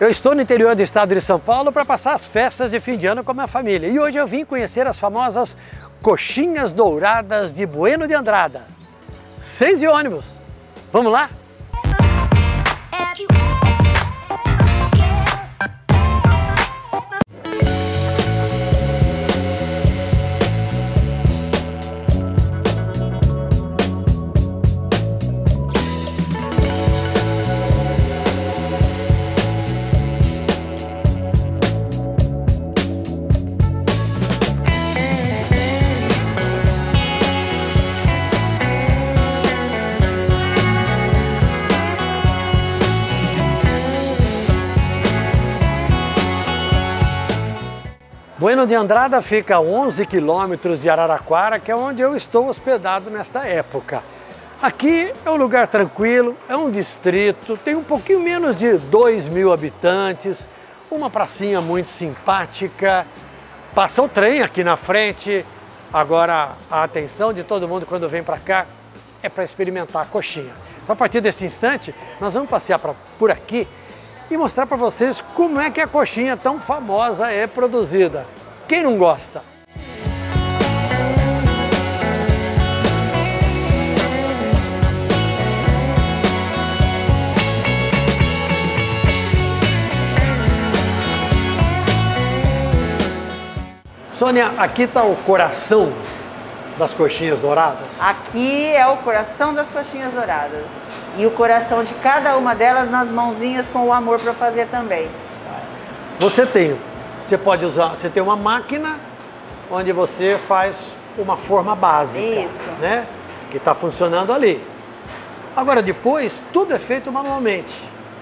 Eu estou no interior do estado de São Paulo para passar as festas de fim de ano com a minha família. E hoje eu vim conhecer as famosas coxinhas douradas de Bueno de Andrada. Seis de ônibus. Vamos lá? Bueno de Andrada fica a 11 quilômetros de Araraquara, que é onde eu estou hospedado nesta época. Aqui é um lugar tranquilo, é um distrito, tem um pouquinho menos de 2 mil habitantes, uma pracinha muito simpática, passa o trem aqui na frente. Agora, a atenção de todo mundo quando vem para cá é para experimentar a coxinha. Então, a partir desse instante, nós vamos passear pra, por aqui e mostrar para vocês como é que a coxinha tão famosa é produzida. Quem não gosta? Sônia, aqui está o coração das coxinhas douradas? Aqui é o coração das coxinhas douradas e o coração de cada uma delas nas mãozinhas com o amor para fazer também. Você tem, você pode usar, você tem uma máquina onde você faz uma forma básica, Isso. né? Que está funcionando ali. Agora depois, tudo é feito manualmente.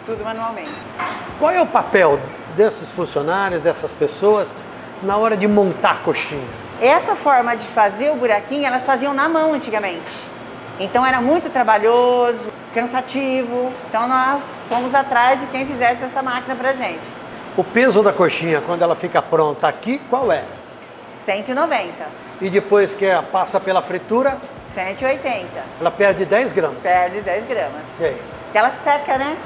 Tudo manualmente. Qual é o papel desses funcionários, dessas pessoas, na hora de montar a coxinha? Essa forma de fazer o buraquinho, elas faziam na mão antigamente. Então era muito trabalhoso, cansativo. Então nós fomos atrás de quem fizesse essa máquina pra gente. O peso da coxinha, quando ela fica pronta aqui, qual é? 190, E depois que ela passa pela fritura, 180. ela perde 10 gramas. Perde 10 gramas. Sei. Porque ela seca, né?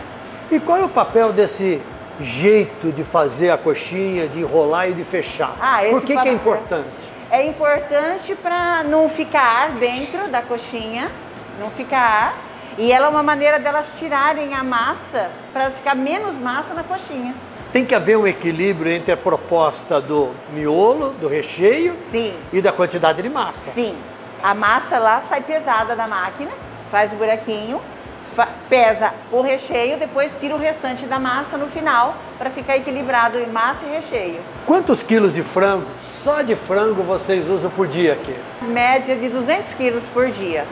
E qual é o papel desse jeito de fazer a coxinha, de enrolar e de fechar? Ah, esse Por que, que é importante? É importante para não ficar ar dentro da coxinha, não ficar ar. E ela é uma maneira delas tirarem a massa para ficar menos massa na coxinha. Tem que haver um equilíbrio entre a proposta do miolo, do recheio Sim, e da quantidade de massa. sim. A massa lá sai pesada da máquina, faz o buraquinho, fa- pesa o recheio, depois tira o restante da massa no final para ficar equilibrado em massa e recheio. Quantos quilos de frango, só de frango, vocês usam por dia aqui? Média de 200 quilos por dia.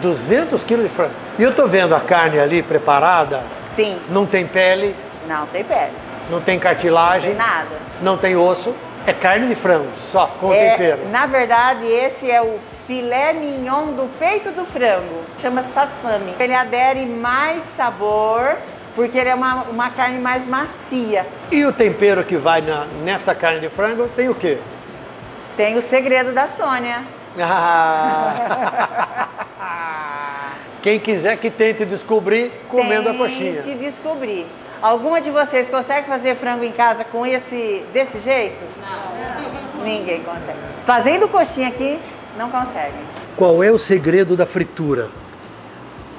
200 quilos de frango. E eu tô vendo a carne ali preparada, Sim, não tem pele, não tem pele, não tem não cartilagem, tem nada. não tem osso, é carne de frango, só com É, tempero. na verdade, esse é o filé mignon do peito do frango. Chama sassami. Ele adere mais sabor, porque ele é uma, uma carne mais macia. E o tempero que vai na, nesta carne de frango tem o quê? Tem o segredo da Sônia. Ah. Quem quiser que tente descobrir comendo a coxinha. Tente descobrir. Alguma de vocês consegue fazer frango em casa com esse desse jeito? Não. Ninguém consegue. Fazendo coxinha aqui, não consegue. Qual é o segredo da fritura?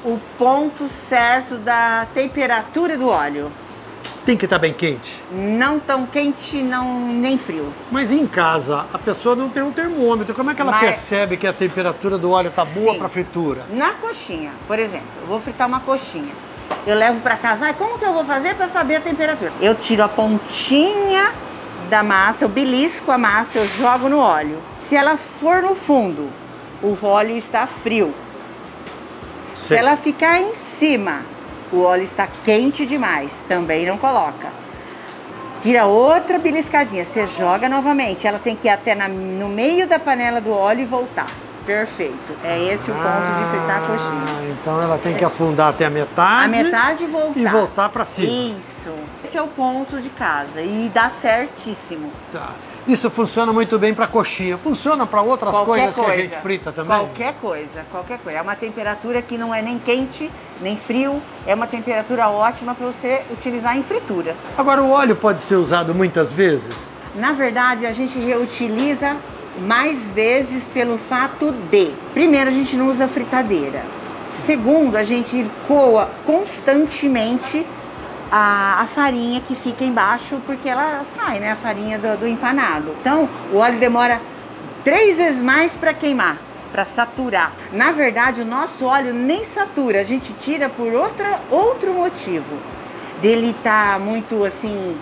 O ponto certo da temperatura do óleo. Tem que estar bem quente. Não tão quente, não nem frio. Mas em casa, a pessoa não tem um termômetro. Como é que ela Mas- percebe que a temperatura do óleo está boa para fritura? Na coxinha, por exemplo, eu vou fritar uma coxinha. Eu levo para casa, ah, como que eu vou fazer para saber a temperatura? Eu tiro a pontinha da massa, eu belisco a massa, eu jogo no óleo. Se ela for no fundo, o óleo está frio. Se ela ficar em cima, o óleo está quente demais, também não coloca. Tira outra beliscadinha, você joga novamente. Ela tem que ir até na- no meio da panela do óleo e voltar. Perfeito. É esse o ponto de fritar a coxinha. Ah, então ela tem que afundar até a metade. A metade e voltar. E voltar para cima. Isso. Esse é o ponto de casa e dá certíssimo. Tá. Isso funciona muito bem para coxinha. Funciona para outras Qualquer coisas que a gente frita também? Qualquer coisa, qualquer coisa. É uma temperatura que não é nem quente, nem frio. É uma temperatura ótima para você utilizar em fritura. Agora, o óleo pode ser usado muitas vezes? Na verdade, a gente reutiliza mais vezes pelo fato de, primeiro, a gente não usa fritadeira. Segundo, a gente coa constantemente a, a, farinha que fica embaixo, porque ela sai, né? A farinha do, do empanado. Então, o óleo demora três vezes mais para queimar, para saturar. Na verdade, o nosso óleo nem satura, a gente tira por outra, outro motivo. Dele tá muito assim,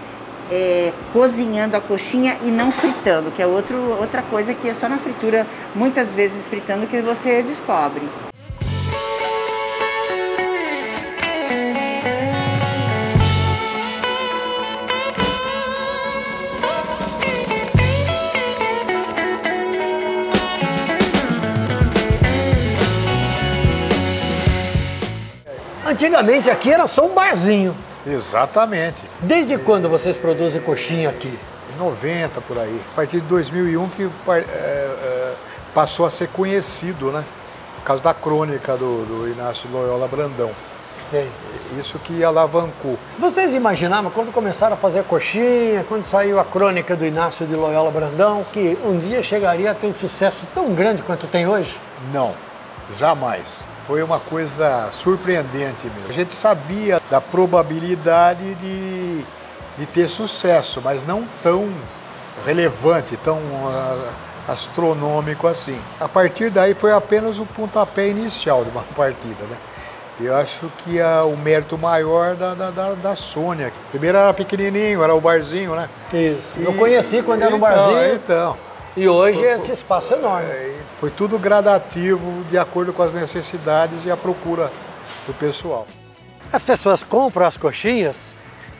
é, cozinhando a coxinha e não fritando, que é outro, outra coisa que é só na fritura, muitas vezes fritando, que você descobre. Antigamente aqui era só um barzinho. Exatamente. Desde quando vocês produzem coxinha aqui? 90 por aí. A partir de 2001 que é, é, passou a ser conhecido, né? Por causa da crônica do, do Inácio Loyola Brandão. Sei. Isso que alavancou. Vocês imaginavam quando começaram a fazer coxinha, quando saiu a crônica do Inácio de Loyola Brandão, que um dia chegaria a ter um sucesso tão grande quanto tem hoje? Não, jamais foi uma coisa surpreendente mesmo. A gente sabia da probabilidade de, de ter sucesso, mas não tão relevante, tão uh, astronômico assim. A partir daí foi apenas o pontapé inicial de uma partida, né? Eu acho que uh, o mérito maior da, da, da, da, Sônia. Primeiro era pequenininho, era o barzinho, né? Isso. E, eu conheci quando era no então, barzinho. Então. E hoje esse espaço é enorme. É, foi tudo gradativo, de acordo com as necessidades e a procura do pessoal. As pessoas compram as coxinhas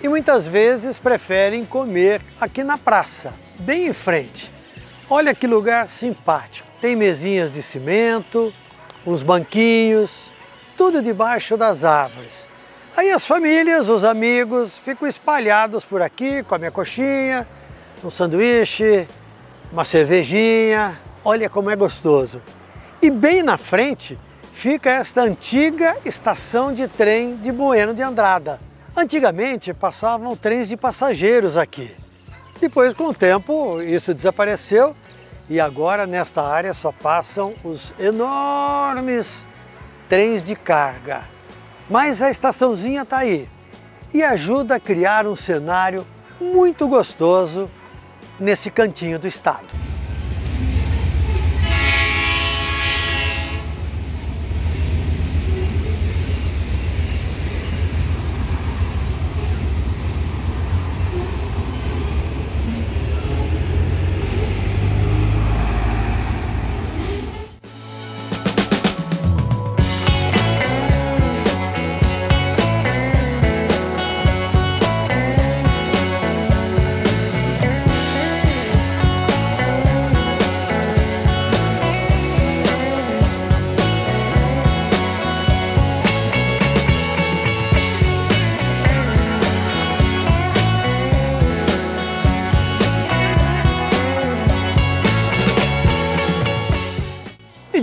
e muitas vezes preferem comer aqui na praça, bem em frente. Olha que lugar simpático. Tem mesinhas de cimento, uns banquinhos, tudo debaixo das árvores. Aí as famílias, os amigos ficam espalhados por aqui com a minha coxinha, um sanduíche, uma cervejinha, olha como é gostoso. E bem na frente fica esta antiga estação de trem de Bueno de Andrada. Antigamente passavam trens de passageiros aqui. Depois, com o tempo, isso desapareceu e agora nesta área só passam os enormes trens de carga. Mas a estaçãozinha está aí e ajuda a criar um cenário muito gostoso nesse cantinho do estado.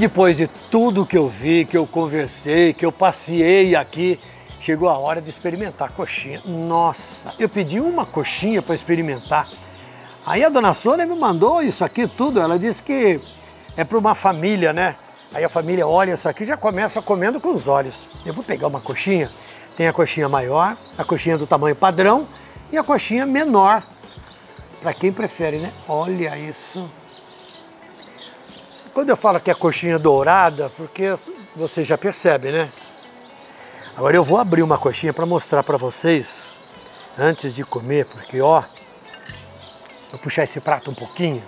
Depois de tudo que eu vi, que eu conversei, que eu passei aqui, chegou a hora de experimentar coxinha. Nossa, eu pedi uma coxinha para experimentar. Aí a dona Sônia me mandou isso aqui tudo, ela disse que é para uma família, né? Aí a família olha isso aqui e já começa comendo com os olhos. Eu vou pegar uma coxinha, tem a coxinha maior, a coxinha do tamanho padrão e a coxinha menor, para quem prefere, né? Olha isso. Quando eu falo que é coxinha dourada, porque você já percebe, né? Agora eu vou abrir uma coxinha para mostrar para vocês antes de comer, porque ó, vou puxar esse prato um pouquinho.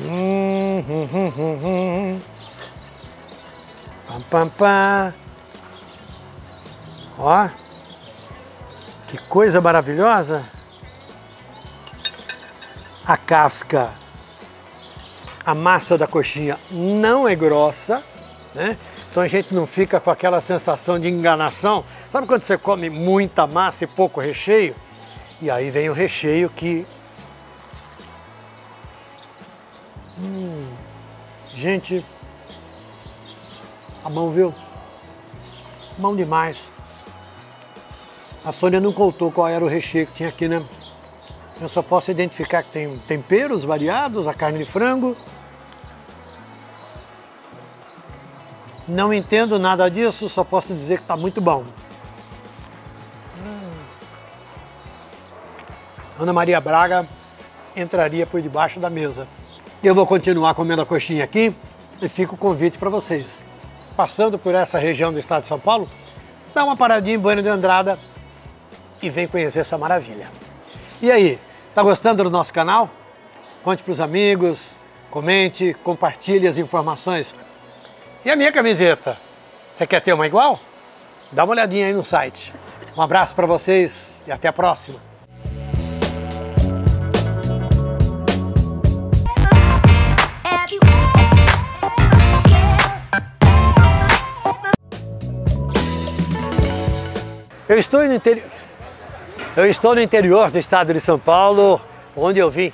Hum, hum, hum, hum, hum. Pam, pam, pam. Ó, que coisa maravilhosa. A casca a massa da coxinha não é grossa, né? Então a gente não fica com aquela sensação de enganação. Sabe quando você come muita massa e pouco recheio? E aí vem o recheio que. Hum, gente, a mão viu? Mão demais. A Sônia não contou qual era o recheio que tinha aqui, né? Eu só posso identificar que tem temperos variados, a carne de frango. Não entendo nada disso, só posso dizer que está muito bom. Hum. Ana Maria Braga entraria por debaixo da mesa. Eu vou continuar comendo a coxinha aqui e fica o convite para vocês. Passando por essa região do estado de São Paulo, dá uma paradinha em Bueno de Andrada e vem conhecer essa maravilha. E aí, tá gostando do nosso canal? Conte para os amigos, comente, compartilhe as informações. E a minha camiseta? Você quer ter uma igual? Dá uma olhadinha aí no site. Um abraço para vocês e até a próxima. Eu estou no interior. Eu estou no interior do estado de São Paulo, onde eu vim